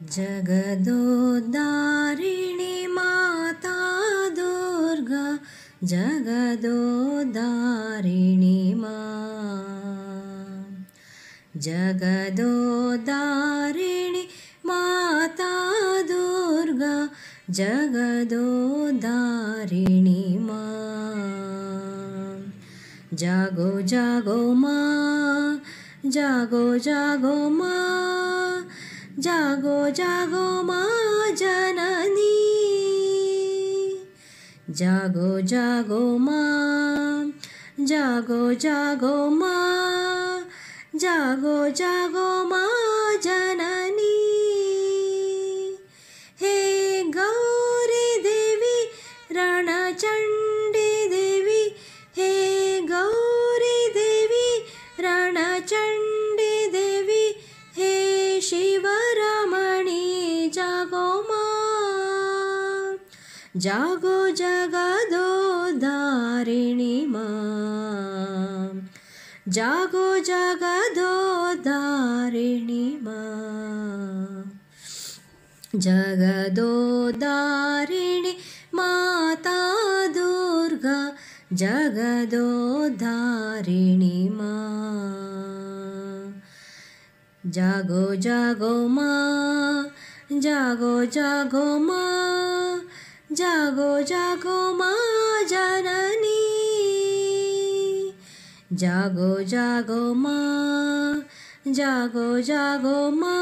जगदोद्धारिणि माता दुर्गा जगदोद्धारिणि मा जगदोद्धारिणि माता दुर्गा जगदोद्धारिणि मा जागो जागो मा जागो जागो मा जागो जागो मा जननी। जागो जागो मा जागो जागो मा जागो जागो मा जननी। जागो जगदो धारिणि मा। जागो जगदो धारिणि मा। जगदोद्धारिणि माता दुर्गा। जगदोद्धारिणि मा। जागो जागो मा। जागो जागो मा जागो जागो मा जननी। जागो जागो मा, जागो जागो मा,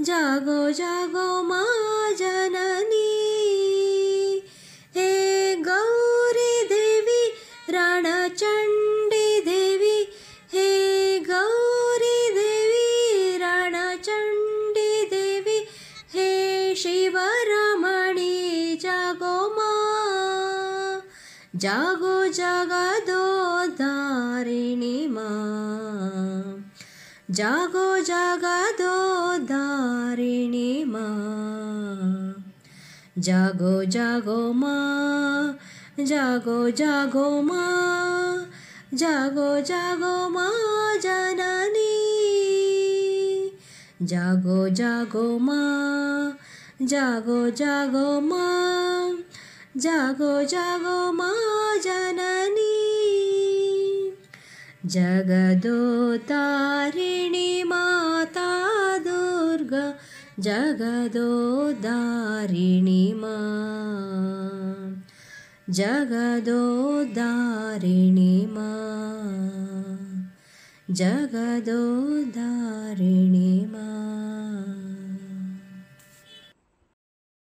जागो जागो मा जननी। हे गौरी देवी, रणचण्डी देवी, हे गौरी देवी, रणचण्डी देवी, हे शिवरमणि ಜಾಗೋ ಜಗದೋದಾರಿಣಿ ಮಾ ಜಾಗೋ ಜಗದೋದಾರಿಣಿ ಮಾ ಜಾಗೋ ಜಾಗೋ ಮಾ ಜಾಗೋ ಜಾಗೋ ಮಾ ಜಾಗೋ ಜಾಗೋ ಮಾ ಜನನಿ ಜಾಗೋ ಜಾಗೋ ಮಾ ಜಾಗೋ ಜಾಗೋ ಮಾ जागो जागो मा जननी। जगदोतारिणि माता दुर्गा। जगदोद्धारिणि मा। जगदोद्धारिणि मा। जगदोद्धारिणि मा।